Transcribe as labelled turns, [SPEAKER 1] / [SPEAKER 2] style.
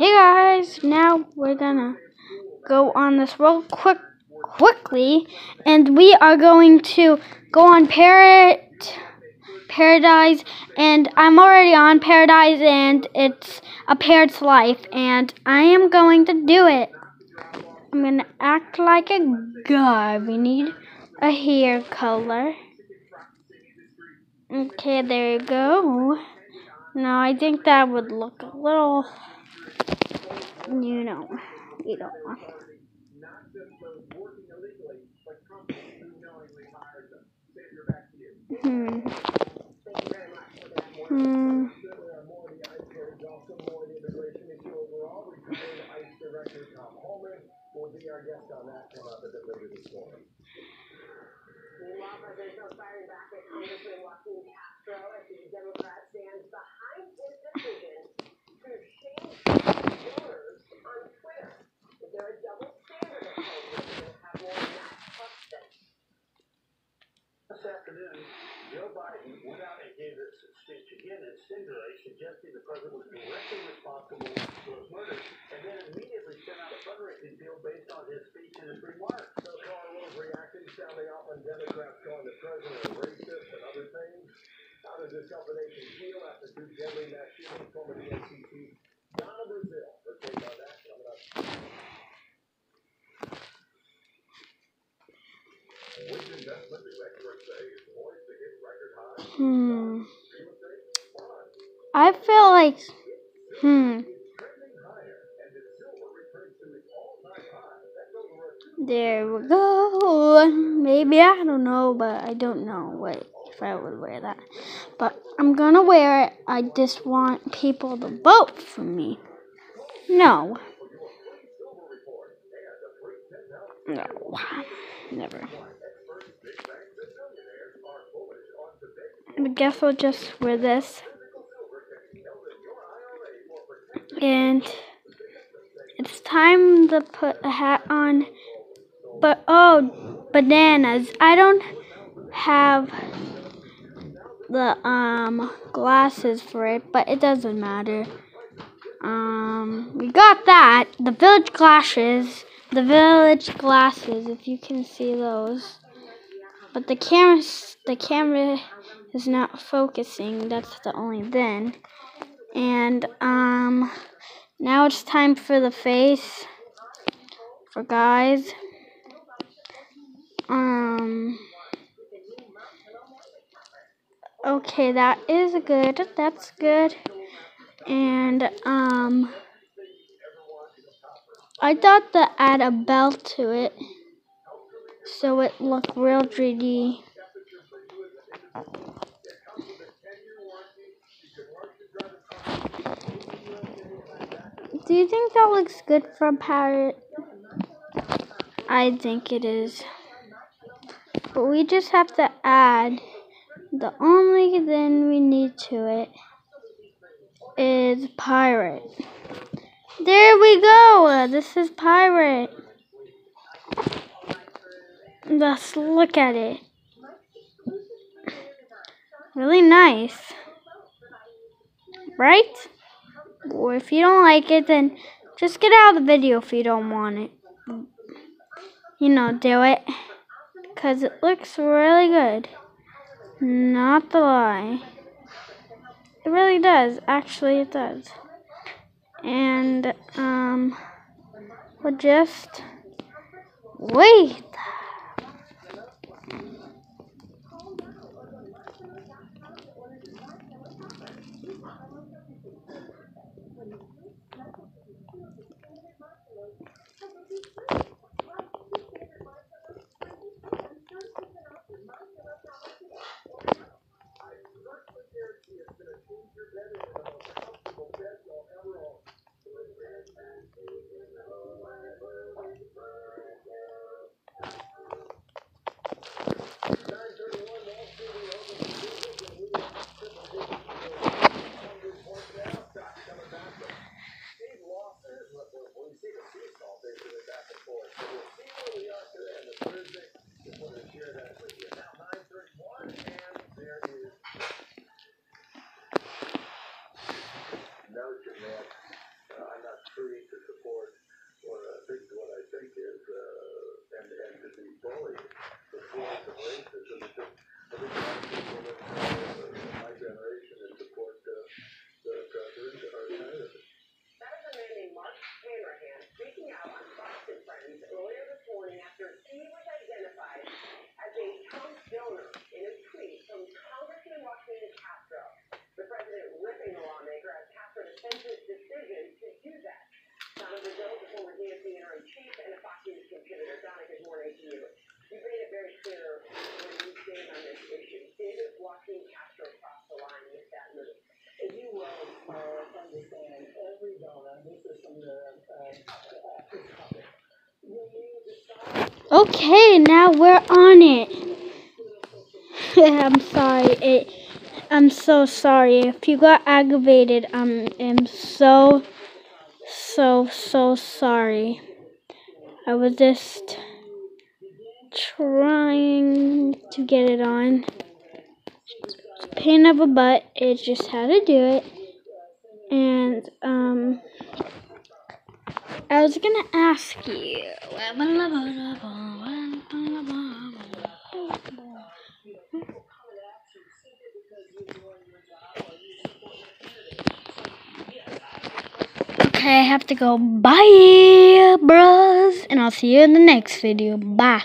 [SPEAKER 1] Hey
[SPEAKER 2] guys, now we're gonna
[SPEAKER 1] go on
[SPEAKER 2] this real quick, quickly, and we are going to
[SPEAKER 1] go on
[SPEAKER 2] Parrot Paradise, and I'm already on Paradise, and it's a parrot's life, and I am going to do it.
[SPEAKER 1] I'm gonna act like a guy. We need a hair color.
[SPEAKER 2] Okay, there you go. Now I think that would look a little
[SPEAKER 1] you know, you don't want.
[SPEAKER 3] Hmm. Hmm. Meanwhile, presidential firing back at Congressman Joaquin Castro as the Democrat stands behind his decision to shame voters on Twitter. Is there a double standard at play here? We'll have more on that. Plus this.
[SPEAKER 4] This afternoon, Joe Biden went out and gave this speech again in Cinderay, suggesting the president was directly responsible for those murders, and then immediately sent out a fundraising deal based on his speech and his remarks.
[SPEAKER 1] So far, those reacting sounding off on Democrats calling the president a racist and other things. How does this combination deadly Brazil, that coming up. Which investment experts say is poised to hit record highs? Hmm.
[SPEAKER 2] I feel like.
[SPEAKER 1] Hmm. Trending higher, and its silver returned to its all-time high. That's over a There we
[SPEAKER 2] go. Maybe I don't know, but I don't know what if I would wear that.
[SPEAKER 1] But I'm gonna wear it. I just want people to vote
[SPEAKER 2] for me.
[SPEAKER 1] No. No.
[SPEAKER 2] Never.
[SPEAKER 1] I guess I'll just wear this. And it's
[SPEAKER 2] time to put a hat on. But oh,
[SPEAKER 1] bananas. I don't have the um glasses for it, but
[SPEAKER 2] it doesn't matter.
[SPEAKER 1] Um
[SPEAKER 2] we got that. The village glasses. The village glasses, if you can see those. But the camera the camera is not focusing. That's the only then. And um now it's time for the face for guys. Um. Okay, that is good. That's good.
[SPEAKER 1] And um. I thought
[SPEAKER 2] to add a bell to it,
[SPEAKER 1] so it looked real 3D. Do you think that looks good for a
[SPEAKER 2] parrot? I think it is. But we just have to add the only thing we need to it is pirate. There we go. This is pirate.
[SPEAKER 3] Let's
[SPEAKER 2] look at it. Really nice. Right? Or if you don't like it, then just get out of the video if you don't want it. You know, do it. Because it looks really good. Not the lie. It really does. Actually, it does. And, um, we'll just wait.
[SPEAKER 1] encourage him that. Uh, I'm not free to support what I think, what I think is, uh, and, and to be bullied with forms of racism. I think a lot of people
[SPEAKER 2] Okay, now we're on it. I'm sorry. It. I'm so sorry. If you got aggravated, I'm. am so, so, so sorry. I was just trying to get it on. Pain of a butt. It just had to do it. And um, I was gonna ask you. Okay, I have to go. Bye, bros. And I'll see you in the next video. Bye.